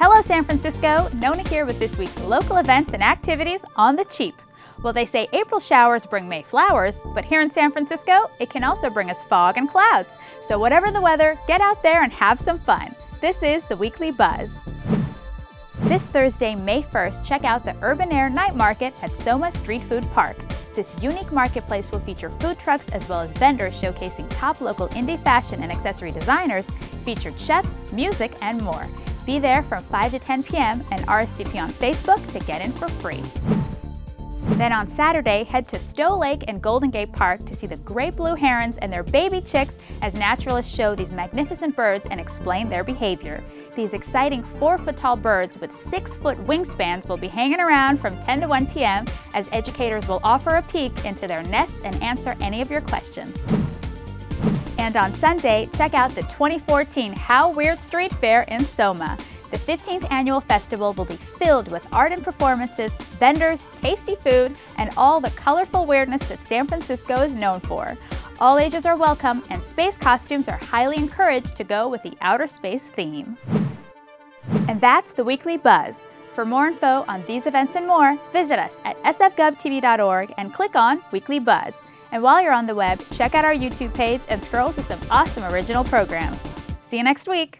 Hello San Francisco, Nona here with this week's local events and activities on the cheap. Well, they say April showers bring May flowers, but here in San Francisco, it can also bring us fog and clouds. So whatever the weather, get out there and have some fun. This is the Weekly Buzz. This Thursday, May 1st, check out the Urban Air Night Market at Soma Street Food Park. This unique marketplace will feature food trucks as well as vendors showcasing top local indie fashion and accessory designers, featured chefs, music, and more. Be there from 5 to 10 p.m. and RSVP on Facebook to get in for free. Then on Saturday, head to Stow Lake and Golden Gate Park to see the great blue herons and their baby chicks as naturalists show these magnificent birds and explain their behavior. These exciting four-foot tall birds with six-foot wingspans will be hanging around from 10 to 1 p.m. as educators will offer a peek into their nests and answer any of your questions. And on Sunday, check out the 2014 How Weird Street Fair in Soma. The 15th annual festival will be filled with art and performances, vendors, tasty food, and all the colorful weirdness that San Francisco is known for. All ages are welcome, and space costumes are highly encouraged to go with the outer space theme. And that's the Weekly Buzz. For more info on these events and more, visit us at sfgovtv.org and click on Weekly Buzz. And while you're on the web, check out our YouTube page and scroll to some awesome original programs. See you next week!